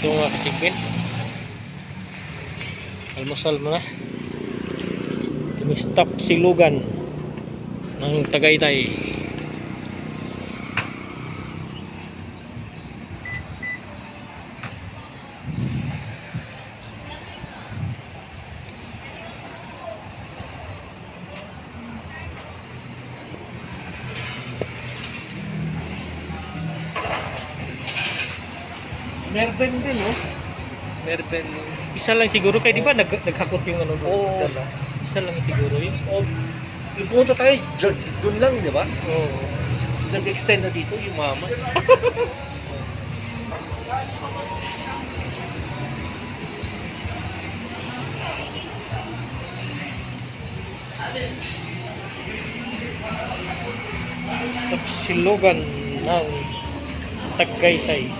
Ito mga kasigpin. Almusal mo na. Tumistak silugan ng Tagaytay. Merben din, oh. Merben. Isa lang siguro kay di ba nag naghakot yung ano doon? Oo. Dala. Isa lang siguro yun. Oh, yung pumunta tayo, dyan- dun lang, di ba? Oo. Nag-extend na dito yung mama. Tapos silugan ng Tagaytay.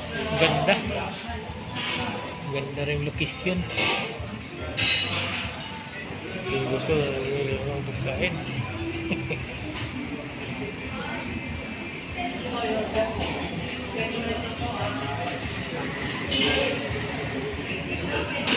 Ganda. Ganda rin location. Yung gusto yung buglain. Yeah, yeah. No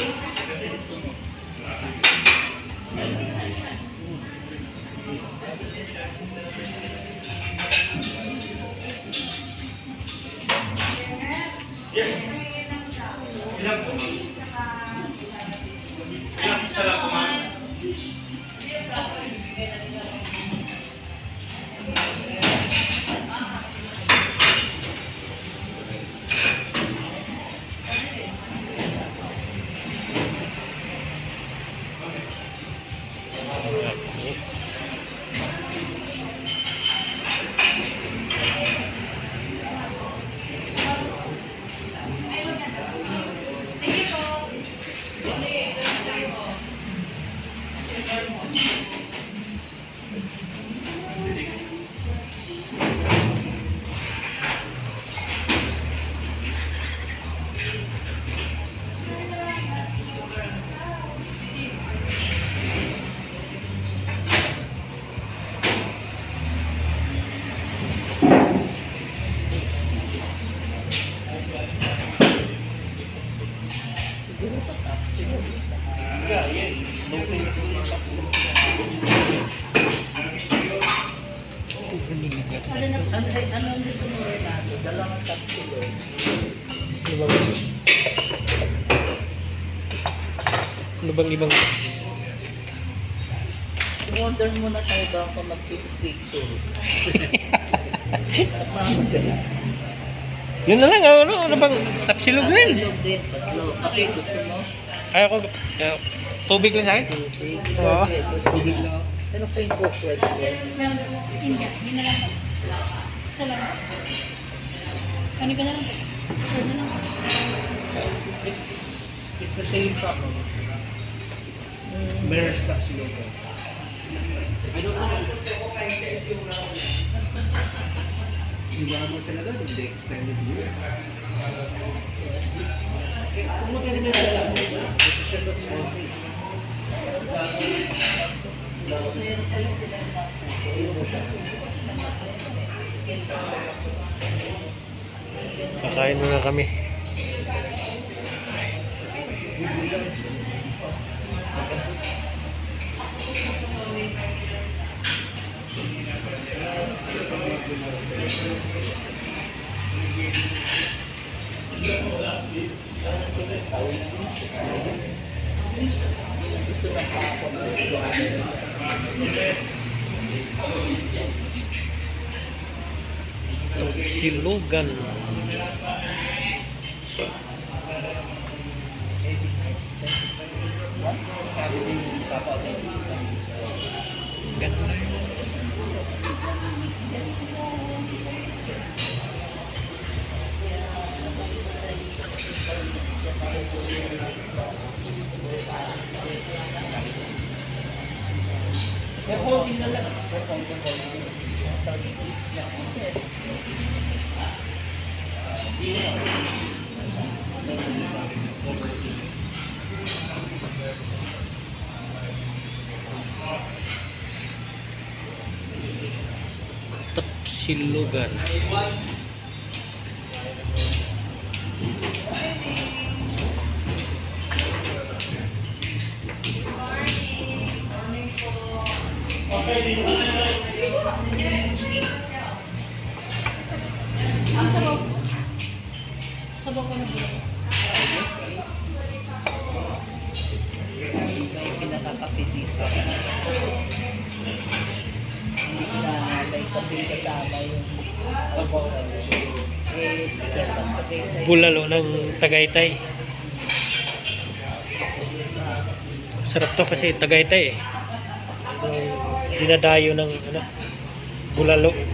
Ano ang gusto mo Renato? Dalawang kapsulo. Ano bang bang ibang Order mo na tayo ba ako mag-picture? Yun na lang, ano, ano bang tapsilog rin? Tatlo din, tatlo. Kape gusto mo? Ay ako, eh, tubig lang sa akin. Tubig. Oo. Tubig lang. Ano pa yung coke pwede yan? Hindi, hindi na lang. Isa lang. Ano ka na lang? Isa na lang. It's, it's the same shop. no? Mirror stock sila ko. I don't know. Iba mo sila doon, hindi extended. Eh, kung mo tayo alam mo, it's a shot of. Kakain muna kami. Recording na lang. Recording na. Tapsilugan. Ang Ko na bulo. May pinakakapit dito. Hindi sila may kapit kasama yung pagbawa. Eh, siya pang kapit. Bulalo ng Tagaytay. Sarap to kasi Tagaytay eh. Dinadayo ng ano, bulalo.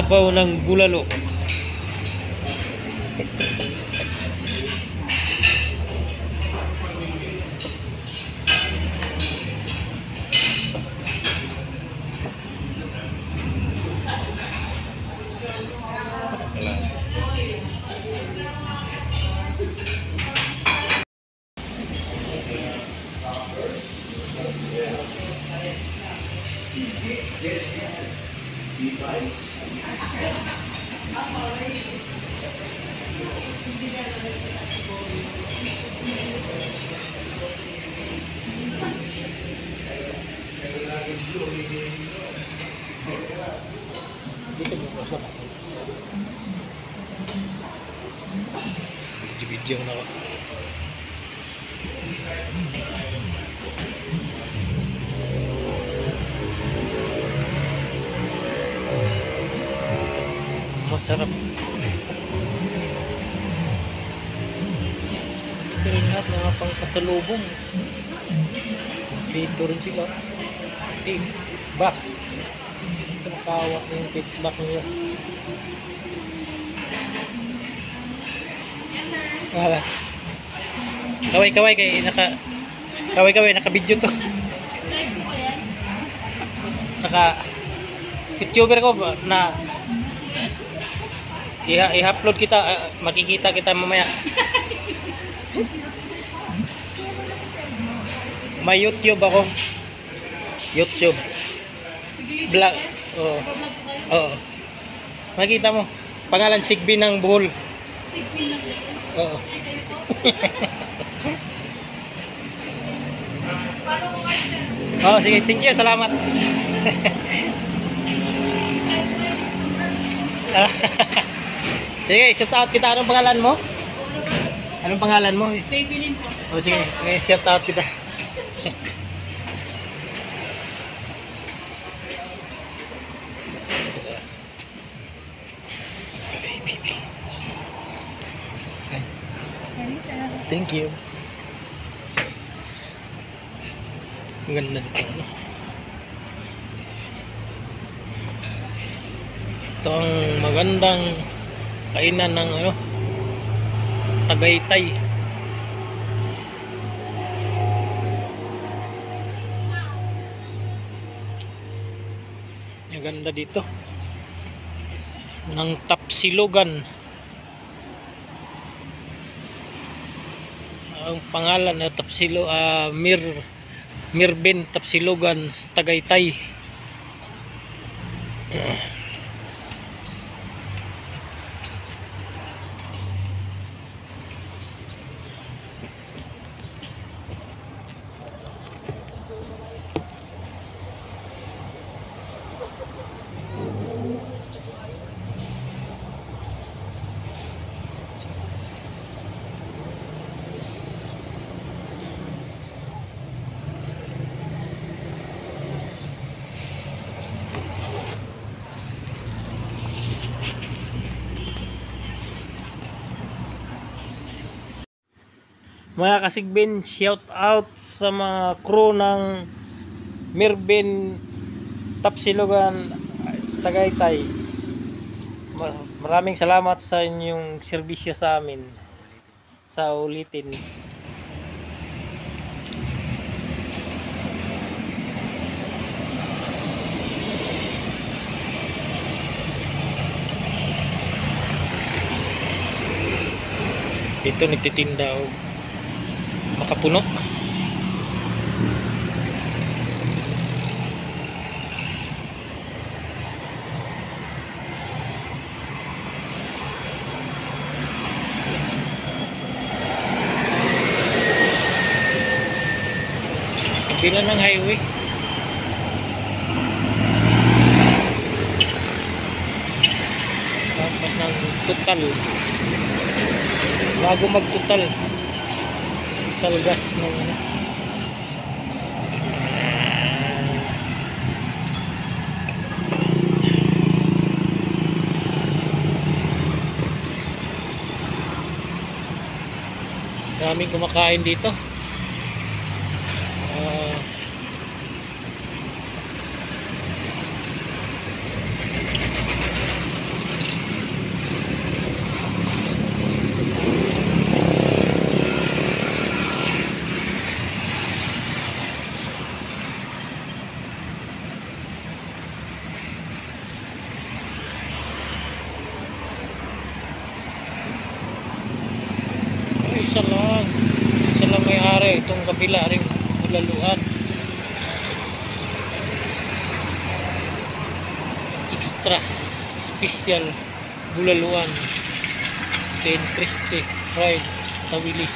Sabaw ng bulalo. Dito mo ko sa Video na ako. Masarap. Rin lahat mga pang pasalubong. Dito rin sila. Tig. Back. Na yung feedback nila. Wala. Kaway kaway kay naka Kaway kaway naka video to. Naka YouTuber ko na iha i-upload kita ah, makikita kita mamaya. May YouTube ako. YouTube. Vlog. Oo. Oo. Makita mo. Pangalan Sigbi ng Bohol. Sigpin na po. Oo. Oh, sige, thank you. Salamat. sige, shout out kita. Anong pangalan mo? Anong pangalan mo? Baby po. Oh, sige, sige, shout out kita. Thank you. Ang ganda nito, ano? Ito ang magandang kainan ng ano Tagaytay. Ang ganda dito. Ng Tapsilogan. Ang pangalan na Tapsilo ah, Mir Mirbin Tapsilogan Tagaytay Mga kasigbin, shout out sa mga crew ng Mirbin Tapsilogan Tagaytay. Ma- Maraming salamat sa inyong serbisyo sa amin. Sa ulitin. Ito nagtitinda o makapuno. Kabila ng highway. Tapos ng total. Bago mag-total. Total gas ng ano. Daming kumakain dito. Ay, isa lang. Isa lang may ari. Itong kabila rin bulaluan. Extra. Special. Bulaluan. Ten crispy. Fried. Tawilis.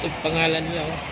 Ito yung pangalan niya. Oh.